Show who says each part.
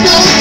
Speaker 1: no